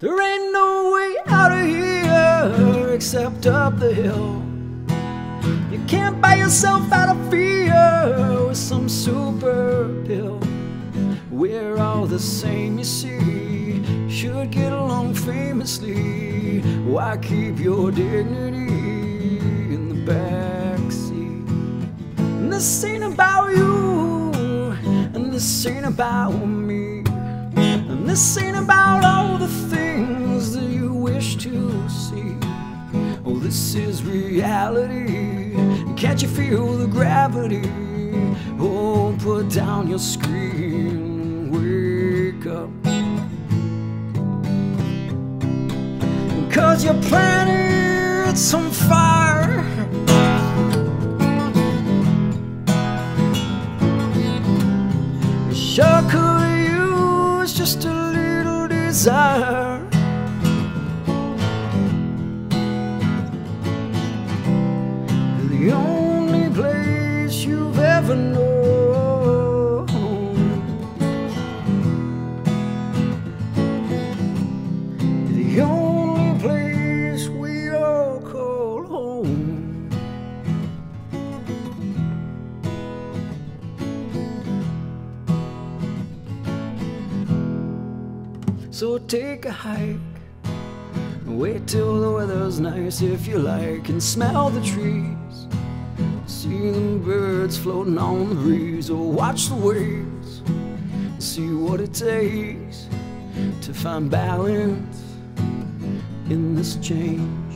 There ain't no way out of here except up the hill. You can't buy yourself out of fear with some super pill. We're all the same, you see. Should get along famously. Why keep your dignity in the backseat? And this ain't about you, and this ain't about me. And this ain't about all the things that you wish to see. Oh, this is reality. Can't you feel the gravity? Oh, put down your screen, wake up. Cause your planet's on fire. Sure could use just a little desire. The only place you've ever known. The only place we all call home. So take a hike. Wait till the weather's nice if you like and smell the trees. Birds floating on the breeze or watch the waves. and See what it takes to find balance in this change.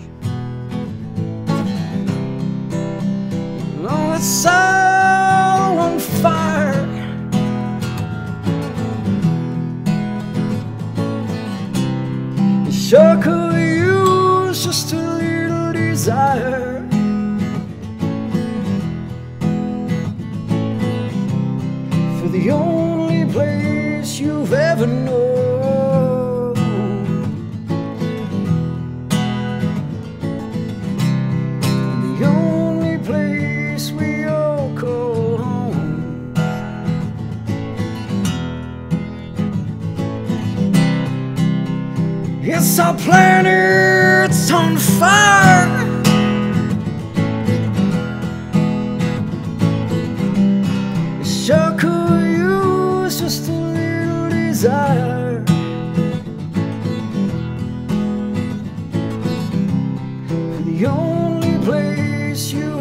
Oh, it's all on fire. It sure could use just a little desire. The only place you've ever known. The only place we all call home. Yes, our planet's on fire. The only place you